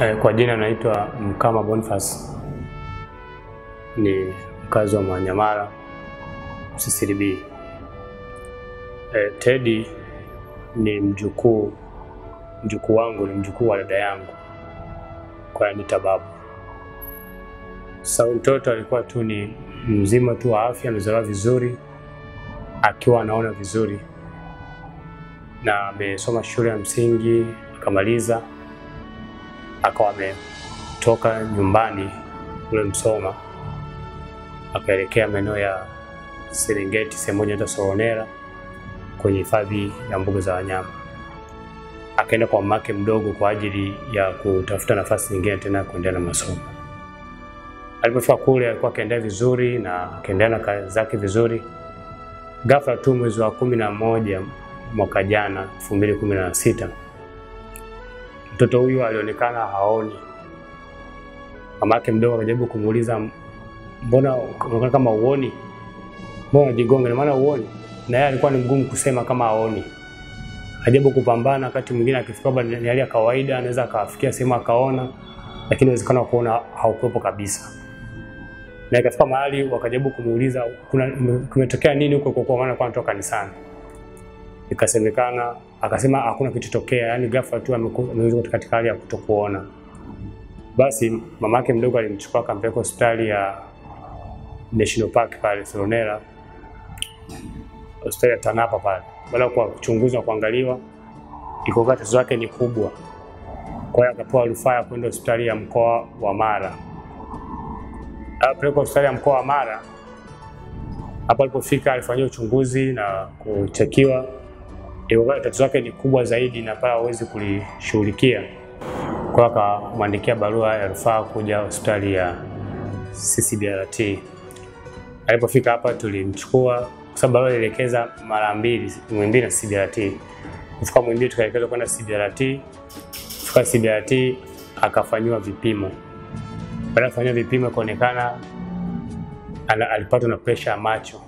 Eh, kwa jina naitwa Mkama Boniface, ni mkazi wa Mwananyamala CCDB. Eh, Teddy ni mjukuu mjukuu wangu, ni mjukuu wa dada yangu, kwa hiyo ni babu. Sasa mtoto alikuwa tu ni mzima tu wa afya, amezaliwa vizuri, akiwa anaona vizuri na amesoma shule ya msingi akamaliza, akawa ametoka nyumbani kule Msoma akaelekea maeneo ya Serengeti, sehemu moja ya Soronera kwenye hifadhi ya mbuga za wanyama. Akaenda kwa mamake mdogo kwa ajili ya kutafuta nafasi nyingine tena ya kuendelea na masomo. Alipofika kule alikuwa akaendelea vizuri na akaendelea na kazi zake vizuri. Ghafla tu mwezi wa kumi na moja mwaka jana 2016 mtoto huyu alionekana haoni. Mama yake mdogo akajaribu kumuuliza, mbona unaonekana kama uoni, mbona unajigonga, ina maana uoni? Na yeye alikuwa ni mgumu kusema kama haoni. Ajaribu kupambana, wakati mwingine akifika kwamba ni hali ya kawaida, anaweza akafikia sehemu akaona, lakini uwezekano kuona haukuwepo kabisa. Na ikafika mahali wakajaribu kumuuliza kuna kumetokea nini huko, kwa maana kwa anatoka kanisani ikasemekana akasema hakuna kichotokea, yani ghafla tu amekuwa katika hali ya kutokuona. Basi mama yake mdogo alimchukua akampeleka hospitali ya National Park pale Seronera, hospitali ya Tanapa pale. Baada ya kuchunguzwa kuangaliwa, ikawa tatizo lake ni kubwa, kwa hiyo akapewa rufaa ya kwenda hospitali ya mkoa wa Mara. Alipelekwa hospitali ya mkoa wa Mara. Hapo alipofika alifanyiwa uchunguzi na kuchekiwa ilikuwa tatizo lake ni kubwa zaidi na pale hawezi kulishughulikia. Kwa akamwandikia barua ya rufaa kuja hospitali ya CCBRT. Alipofika hapa tulimchukua kwa sababu barua ilielekeza mara mbili Muhimbili na CCBRT. Kufika Muhimbili tukaelekezwa kwenda CCBRT. Kufika CCBRT akafanyiwa vipimo. Baada ya kufanyiwa vipimo ikaonekana alipatwa na presha ya macho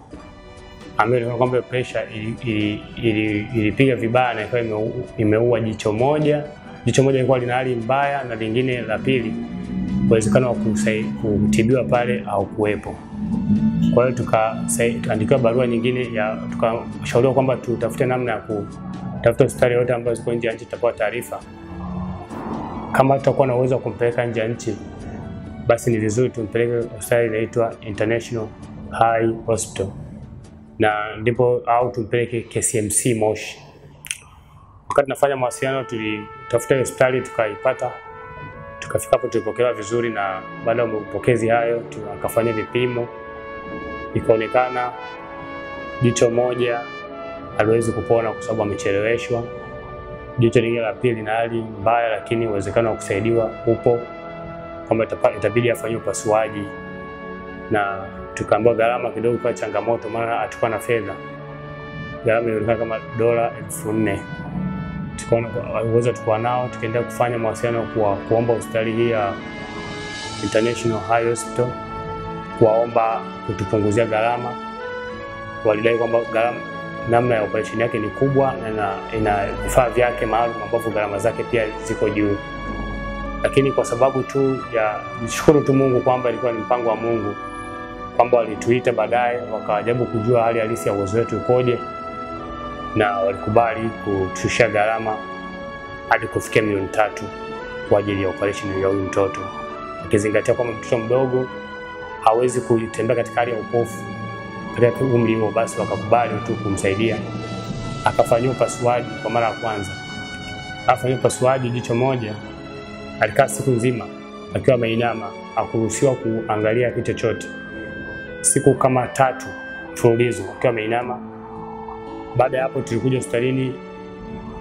ambayo ilikuwa kwamba pressure ilipiga vibaya na ikawa imeua jicho moja. Jicho moja lilikuwa lina hali mbaya na lingine la pili uwezekano wa kutibiwa pale au kuwepo. Kwa hiyo tukaandikiwa barua nyingine ya tukashauriwa kwamba tutafute namna ya kutafuta hospitali yote ambayo ziko nje ya nchi, tutapewa taarifa. Kama tutakuwa na uwezo wa kumpeleka nje ya nchi, basi ni vizuri tumpeleke hospitali inaitwa International High Hospital na ndipo au tumpeleke KCMC Moshi. Wakati nafanya mawasiliano, tulitafuta hospitali tukaipata, tukafika hapo, tulipokelewa vizuri, na baada ya mapokezi hayo akafanya vipimo, ikaonekana jicho moja aliwezi kupona kwa sababu amecheleweshwa. Jicho lingine la pili na hali mbaya, lakini uwezekano wa kusaidiwa upo, kwamba itabidi afanywe upasuaji na tukaambiwa gharama kidogo kwa changamoto, maana hatukuwa na fedha. Gharama ilionekana kama dola elfu nne. Tukaona uwezo tulikuwa nao, tukaendelea kufanya mawasiliano kwa kuomba hospitali hii ya International High Hospital kuwaomba kutupunguzia gharama. Walidai kwamba gharama namna ya operesheni yake ni kubwa na ina vifaa vyake maalum ambavyo gharama zake pia ziko juu, lakini kwa sababu tu ya nishukuru tu Mungu kwamba ilikuwa ni mpango wa Mungu kwamba walituita baadaye wakajaribu kujua hali halisi ya uwezo wetu ukoje, na walikubali kushusha gharama hadi kufikia milioni tatu kwa ajili ya operation ya huyu mtoto, ukizingatia kwamba mtoto mdogo hawezi kutembea katika hali ya upofu katika umri huo. Basi wakakubali tu kumsaidia, akafanyiwa upasuaji kwa mara ya kwanza. Afanyiwa upasuaji jicho moja, alikaa siku nzima akiwa ameinama, hakuruhusiwa kuangalia kitu chochote siku kama tatu mfululizo akiwa ameinama. Baada ya hapo, tulikuja hospitalini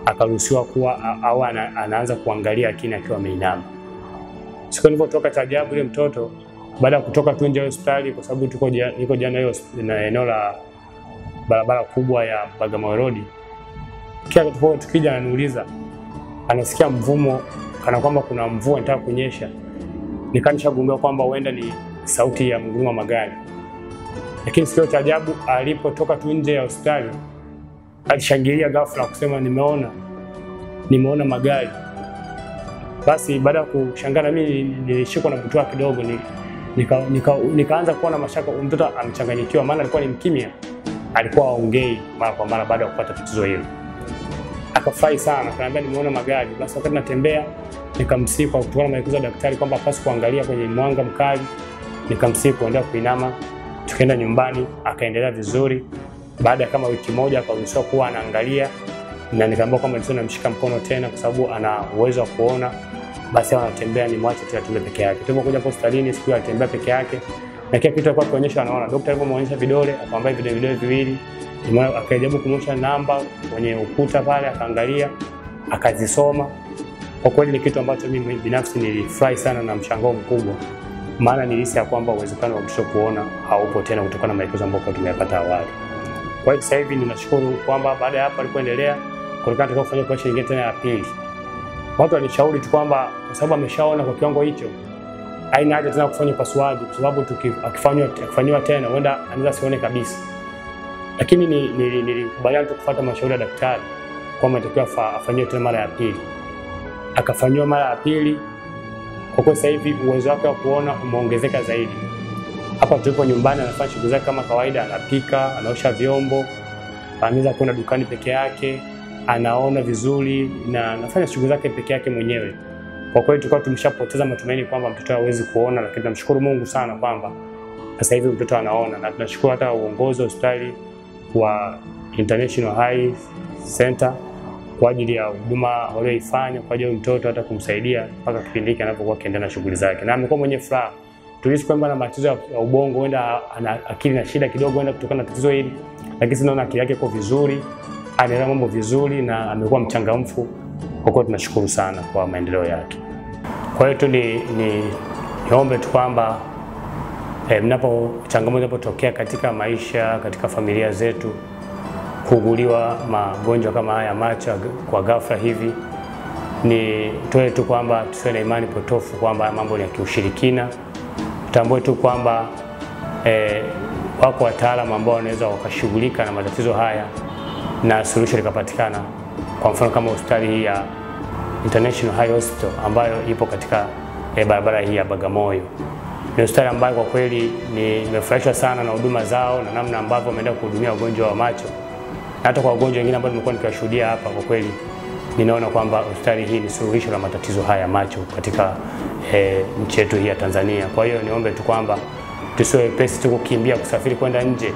akaruhusiwa kuwa au ana, anaanza kuangalia lakini akiwa ameinama. Siku nilipotoka cha ajabu, ile mtoto baada ya kutoka tu nje ya hospitali, kwa sababu tuko niko jana hiyo na eneo la barabara kubwa ya Bagamoyo Road, kila tupo tukija, ananiuliza anasikia mvumo kana kwamba kuna mvua inataka kunyesha. Nikanishagumbia kwamba huenda ni sauti ya mgurumo wa magari lakini sikio cha ajabu, alipotoka tu nje ya hospitali alishangilia ghafla kusema, nimeona nimeona magari. Basi baada ya kushangaa mimi nilishikwa na butwaa kidogo ni, nika, nika, nikaanza kuwa na mashaka, mtoto amechanganyikiwa, maana alikuwa ni mkimya, alikuwa aongei mara kwa mara baada ya kupata tatizo hilo. Akafurahi sana, kaniambia nimeona magari. Basi wakati natembea nikamsihi kwa kutokana na maelekezo ya daktari kwamba hapaswi kuangalia kwenye mwanga mkali, nikamsihi kuendelea kuinama. Tukaenda nyumbani, akaendelea vizuri. Baada ya kama wiki moja akaruhusiwa kuwa anaangalia na nikaambiwa kwamba nisiwe namshika mkono tena kwa sababu ana uwezo wa kuona, basi awe anatembea ni mwache tu atembee peke yake. Tulipokuja hospitalini siku hiyo alitembea peke yake na kila kitu alikuwa akionyesha anaona. Daktari alipomwonyesha vidole akamwambia vidole vidole viwili, akajaribu kumwonyesha namba kwenye ukuta pale, akaangalia akazisoma. Kwa kweli ni kitu ambacho mimi binafsi nilifurahi sana na mshangao mkubwa, maana nilihisi ya kwamba uwezekano wa mtoto kuona haupo tena kutokana na maelekezo ambayo tumeyapata awali. Kwa hiyo sasa hivi ninashukuru kwamba baada ya hapo alipoendelea kulikuwa tunataka kufanya operation nyingine tena ya pili. Watu walishauri tu kwamba kwa sababu ameshaona kwa kiwango hicho haina haja tena kufanya upasuaji kwa sababu akifanywa akifanywa tena huenda anaweza sione kabisa. Lakini nilikubaliana ni, ni, tu kufuata mashauri ya daktari kwamba inatakiwa afanyiwe tena mara ya pili. Akafanyiwa mara ya pili. Kwa kuwa sasa hivi uwezo wake wa kuona umeongezeka zaidi. Hapa tulipo nyumbani anafanya shughuli zake kama kawaida, anapika, anaosha vyombo, anaweza kwenda dukani peke yake, anaona vizuri na anafanya shughuli zake peke yake mwenyewe. Kwa kweli tulikuwa tumeshapoteza matumaini kwamba mtoto hawezi kuona, lakini tunamshukuru Mungu sana kwamba sasa hivi mtoto anaona, na tunashukuru hata uongozi wa hospitali wa International Eye Center kwa ajili ya huduma walioifanya kwa ajili ya mtoto hata kumsaidia mpaka kipindi hiki anapokuwa akiendelea na shughuli zake, na amekuwa mwenye furaha. Tulihisi kwamba na matatizo ya ubongo, huenda ana akili na shida kidogo, huenda kutokana na tatizo hili, lakini sinaona akili yake iko vizuri, anaelewa mambo vizuri na amekuwa mchangamfu. Kwa kuwa tunashukuru sana kwa maendeleo yake. Kwa hiyo tu ni, ni niombe tu kwamba eh, mnapo changamoto zinapotokea katika maisha, katika familia zetu, kuuguliwa magonjwa kama haya macho kwa ghafla hivi, ni toe tu kwamba tusiwe na imani potofu kwamba mambo ni ya kiushirikina. Tutambue tu kwamba eh, wako wataalamu ambao wanaweza wakashughulika na matatizo haya na suluhisho likapatikana. Kwa mfano kama hospitali hii ya International High Hospital ambayo ipo katika eh, barabara hii ya Bagamoyo. Ni hospitali ambayo kwa kweli nimefurahishwa sana na huduma zao na namna ambavyo wameenda kuhudumia wagonjwa wa macho hata kwa wagonjwa wengine ambao nimekuwa nikiwashuhudia hapa. Kwa kweli ninaona kwamba hospitali hii ni suluhisho la matatizo haya ya macho katika e, nchi yetu hii ya Tanzania. Kwa hiyo niombe tu kwamba tusiwe wepesi tu kukimbia kusafiri kwenda nje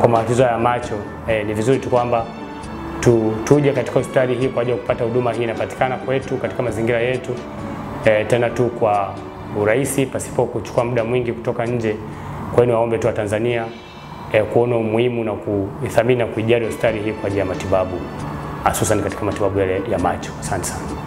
kwa matatizo ya macho. E, ni vizuri tu kwamba tu, tuje katika hospitali hii kwa ajili ya kupata huduma hii inapatikana kwetu katika mazingira yetu e, tena tu kwa urahisi pasipo kuchukua muda mwingi kutoka nje. Kwa hiyo niwaombe tu wa Tanzania e, kuona umuhimu na kuithamini na kuijali hospitali hii kwa ajili ya matibabu hususan katika matibabu yale ya macho. Asante sana.